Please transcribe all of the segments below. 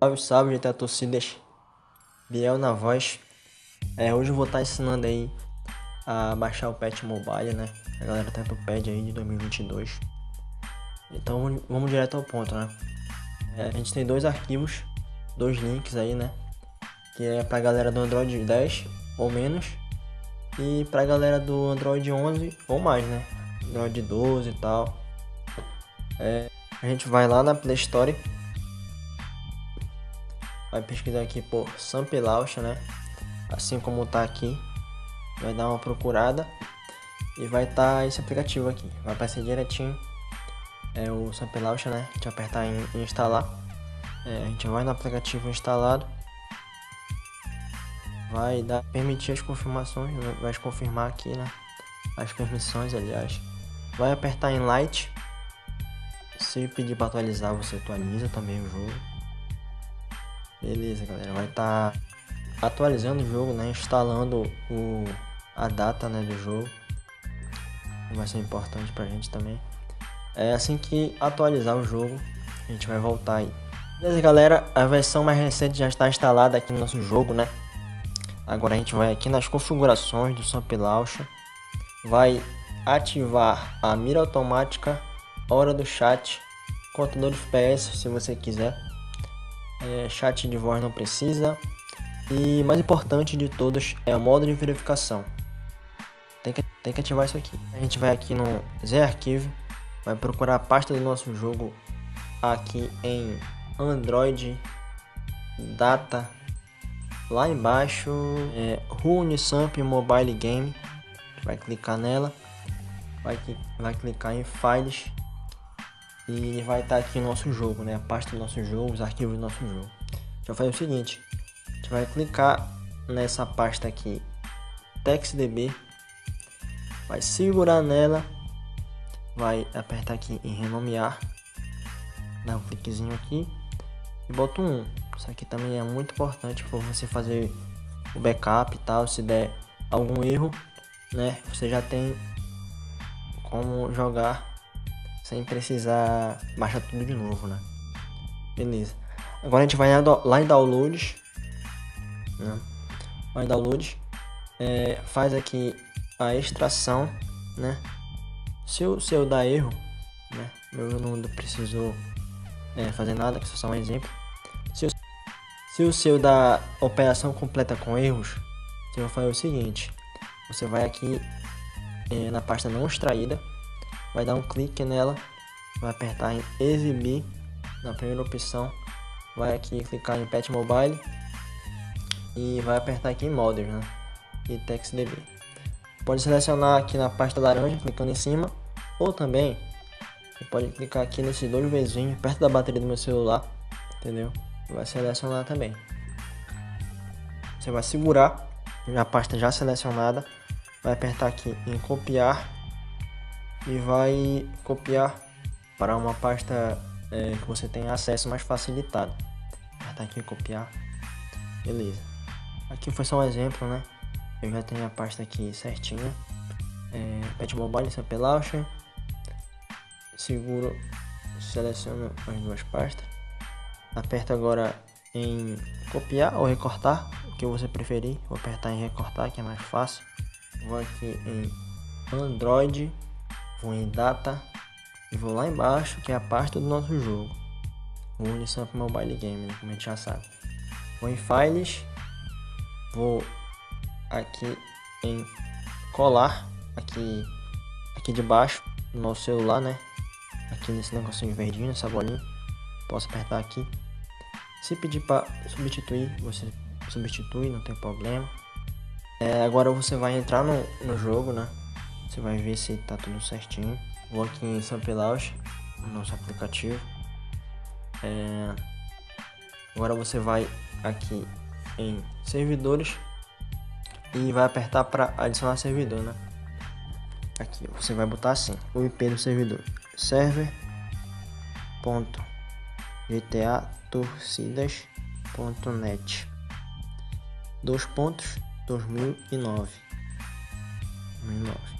Salve, salve, GTA Torcidas. Biel na voz. É, hoje eu vou estar ensinando aí a baixar o Pet Mobile, né? A galera tá pro Pad aí de 2022. Então vamos direto ao ponto, né? É, a gente tem dois arquivos, dois links aí, né? Que é pra galera do Android 10 ou menos e pra galera do Android 11 ou mais, né? Android 12 e tal. É, a gente vai lá na Play Store vai pesquisar aqui por Samp Launcher, né? Assim como tá aqui, vai dar uma procurada e vai estar tá esse aplicativo aqui. Vai aparecer direitinho é o Samp Launcher, né? A gente apertar em, em instalar. É, a gente vai no aplicativo instalado. Vai dar permitir as confirmações, vai confirmar aqui, né? As permissões, aliás. Vai apertar em Light. Se pedir para atualizar, você atualiza também o jogo. Beleza, galera. Vai estar tá atualizando o jogo, né? Instalando o, a data né, do jogo. Vai ser importante pra gente também. É assim que atualizar o jogo, a gente vai voltar aí. Beleza, galera. A versão mais recente já está instalada aqui no nosso jogo, né? Agora a gente vai aqui nas configurações do Samp Launcher. Vai ativar a mira automática, hora do chat, contador de FPS se você quiser é, chat de voz não precisa. E mais importante de todos é o modo de verificação. Tem que, tem que ativar isso aqui. A gente vai aqui no Z Arquivo, vai procurar a pasta do nosso jogo aqui em Android Data. Lá embaixo é Unisamp Mobile Game. Vai clicar nela, vai, vai clicar em Files e vai estar aqui o nosso jogo, né? A pasta do nosso jogo, os arquivos do nosso jogo. Já faz o seguinte, a gente vai clicar nessa pasta aqui, TextDB, vai segurar nela, vai apertar aqui em renomear, dá um cliquezinho aqui e bota um 1. Isso aqui também é muito importante para você fazer o backup e tal, se der algum erro, né? Você já tem como jogar sem precisar baixar tudo de novo, né? Beleza. Agora a gente vai lá em downloads, né? Vai em downloads, é, faz aqui a extração, né? Se o seu dá erro, né? Meu não precisou é, fazer nada, que só um exemplo. Se o, se o seu dá operação completa com erros, você vai fazer o seguinte: você vai aqui é, na pasta não extraída, vai dar um clique nela, vai apertar em exibir na primeira opção, vai aqui clicar em Pet Mobile e vai apertar aqui em Modern né? e TextDB. Pode selecionar aqui na pasta laranja, clicando em cima, ou também você pode clicar aqui nesses dois vizinhos perto da bateria do meu celular, entendeu? Vai selecionar também. Você vai segurar a pasta já selecionada, vai apertar aqui em copiar e vai copiar para uma pasta é, que você tenha acesso mais facilitado. Apertar aqui em copiar. Beleza. Aqui foi só um exemplo, né? Eu já tenho a pasta aqui certinha. É, Pet Mobile Sample Launcher. Seguro, seleciono as duas pastas. Aperta agora em copiar ou recortar, o que você preferir. Vou apertar em recortar, que é mais fácil. Vou aqui em Android vou em data. E vou lá embaixo que é a parte do nosso jogo. O Unisamp Mobile Game, né, como a gente já sabe. Vou em files. Vou aqui em colar. Aqui aqui debaixo no nosso celular né? Aqui nesse negocinho verdinho essa bolinha. Posso apertar aqui. Se pedir para substituir você substitui não tem problema. É, agora você vai entrar no, no jogo né você vai ver se tá tudo certinho. Vou aqui em Sample Launch, nosso aplicativo. É... Agora você vai aqui em servidores e vai apertar para adicionar servidor, né? Aqui você vai botar assim, o IP do servidor, server.gtatorcidas.net dois pontos 2009 2009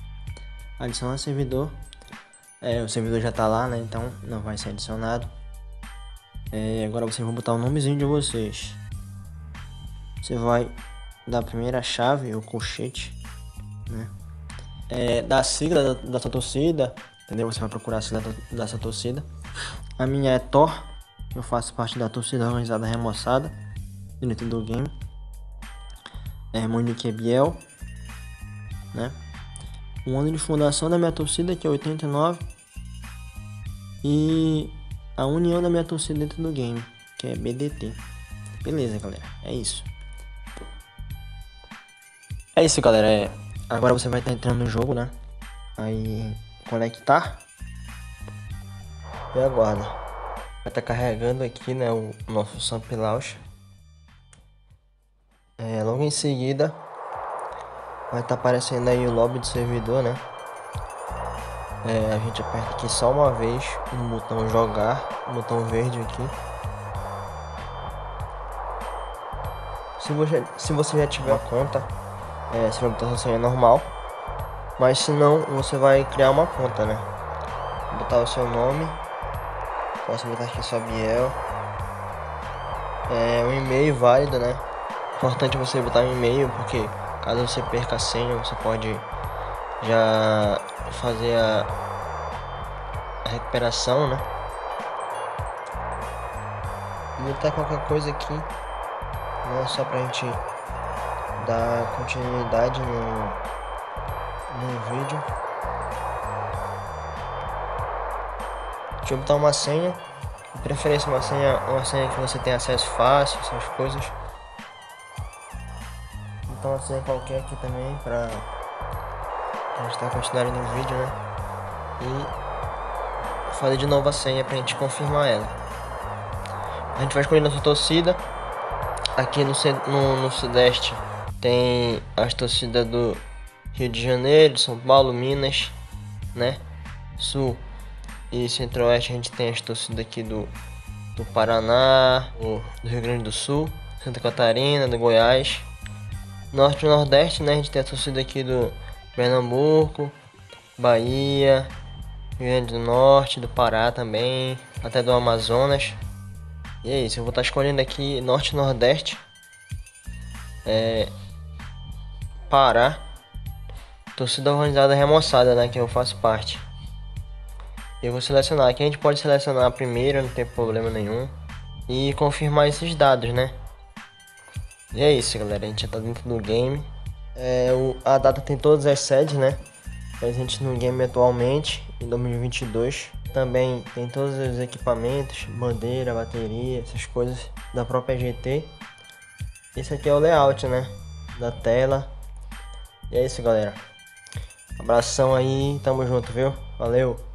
adicionar servidor. É, o servidor já está lá, né? Então não vai ser adicionado. É, agora vocês vão botar o nomezinho de vocês. Você vai dar a primeira chave, o colchete, né? É, da sigla da, da sua torcida, entendeu? Você vai procurar a sigla da, da sua torcida. A minha é Thor, eu faço parte da torcida organizada remoçada do game. É Monique Biel, né? O ano de fundação da minha torcida que é 89 e a união da minha torcida dentro do game, que é BDT. Beleza, galera. É isso. É isso, galera. É... Agora você vai estar entrando no jogo, né? Aí conectar e aguarda. Vai estar carregando aqui, né, o nosso Samp Launch. É, logo em seguida vai estar aparecendo aí o lobby do servidor, né? É, a gente aperta aqui só uma vez no botão jogar, no botão verde aqui. Se você, se você já tiver uma conta, é, você vai botar senha normal. Mas se não, você vai criar uma conta, né? Botar o seu nome. Posso botar aqui só Biel. É um e-mail válido, né? Importante você botar um e-mail, porque caso você perca a senha, você pode já fazer a, a recuperação, né? Botar qualquer coisa aqui, né? Só pra gente dar continuidade no, no vídeo. Deixa eu botar uma senha. De preferência uma senha, uma senha que você tem acesso fácil, essas coisas. Senha qualquer aqui também pra, pra gente dar continuidade no vídeo, né? E fazer de novo a senha pra gente confirmar ela. A gente vai escolher nossa torcida. Aqui no, no, no Sudeste tem as torcidas do Rio de Janeiro, São Paulo, Minas, né? Sul e Centro-Oeste a gente tem as torcidas aqui do, do Paraná, do Rio Grande do Sul, Santa Catarina, do Goiás. Norte e Nordeste, né? A gente tem a torcida aqui do Pernambuco, Bahia, Rio Grande do Norte, do Pará também, até do Amazonas. E é isso, eu vou estar escolhendo aqui Norte e Nordeste. É, Pará, torcida organizada remoçada, né, que eu faço parte. Eu vou selecionar, aqui a gente pode selecionar a primeira, não tem problema nenhum. E confirmar esses dados, né. E é isso, galera, a gente já tá dentro do game. É, o, a data tem todas as sedes, né, presente no game atualmente, em 2022. Também tem todos os equipamentos, bandeira, bateria, essas coisas da própria GT. Esse aqui é o layout, né, da tela e é isso, galera. Abração aí, tamo junto, viu? Valeu!